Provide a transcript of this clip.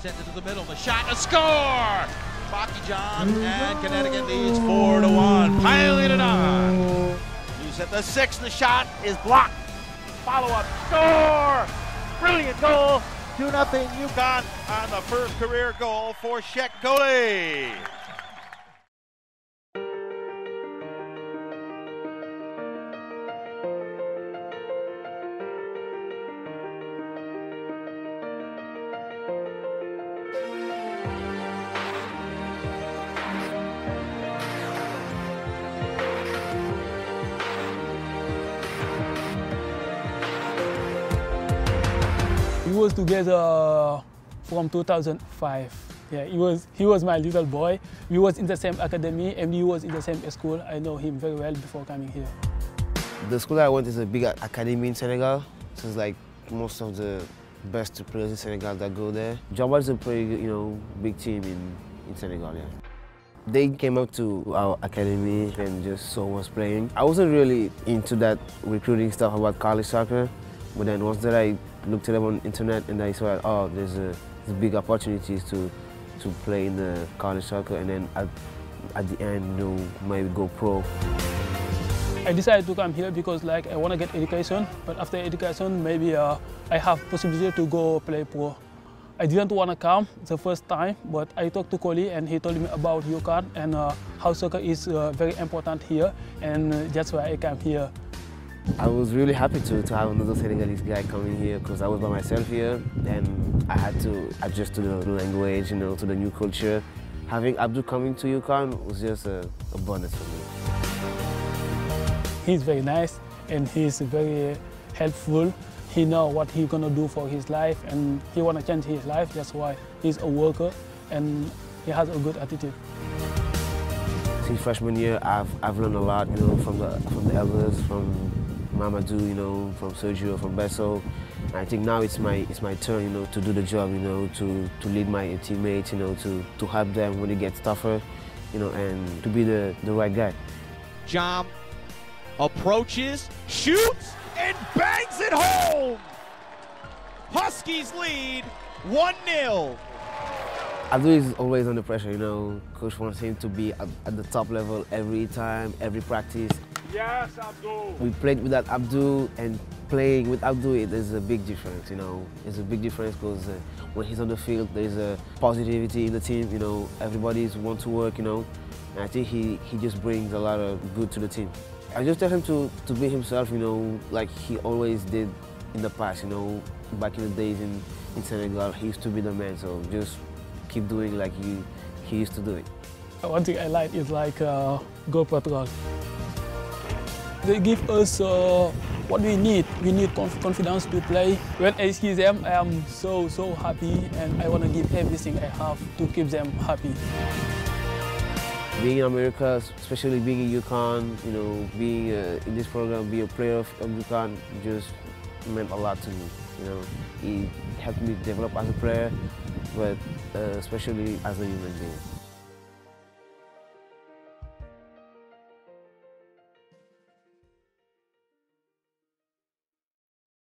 Sends it to the middle. The shot, a score! Rocky John and Connecticut leads four to one. Piling it on. He's at the six. The shot is blocked. Follow up score! Brilliant goal. 2 0 UConn on the first career goal for Cheikh Coly. Was together from 2005. Yeah, he was he was my little boy. We was in the same academy and he was in the same school. I know him very well before coming here. The school I went is a big academy in Senegal. So it's like most of the best players in Senegal that go there. Diambars is a pretty you know big team in, in Senegal. Yeah. They came up to our academy and just saw us playing. I wasn't really into that recruiting stuff about college soccer, but then once that I looked at them on internet and I saw, oh, there's a there's big opportunities to to play in the college soccer, and then at, at the end, you know, maybe go pro. I decided to come here because like I want to get education, but after education, maybe uh, I have possibility to go play pro. I didn't want to come the first time, but I talked to Coly and he told me about UConn and uh, how soccer is uh, very important here, and uh, that's why I came here. I was really happy to, to have another Senegalese guy coming here because I was by myself here and I had to adjust to the language, you know, to the new culture. Having Abdul coming to UConn was just a, a bonus for me. He's very nice and he's very helpful. He know what he's gonna do for his life and he wanna change his life. That's why he's a worker and he has a good attitude. Since freshman year, I've, I've learned a lot, you know, from the, from the elders, from Mamadou, you know, from Sergio, from Besso. I think now it's my, it's my turn, you know, to do the job, you know, to, to lead my teammates, you know, to, to help them when it gets tougher, you know, and to be the, the right guy. Thiam approaches, shoots, and bangs it home. Huskies lead 1 0. Abdul is always under pressure, you know. Coach wants him to be at, at, the top level every time, every practice. Yes, Abdul. We played without Abdul, and playing with Abdul, there's a big difference, you know. It's a big difference because uh, when he's on the field, there's a positivity in the team, you know. Everybody's want to work, you know. And I think he, he just brings a lot of good to the team. I just tell him to, to be himself, you know, like he always did in the past, you know. Back in the days in, in Senegal, he used to be the man, so just keep doing like he, he used to do it. One thing I like is like uh, Go Patrol. They give us uh, what we need. We need conf confidence to play. When I see them, I am so, so happy and I want to give everything I have to keep them happy. Being in America, especially being in UConn, you know, being uh, in this program, being a player of, UConn just meant a lot to me. You know, it helped me develop as a player, but uh, especially as a human being.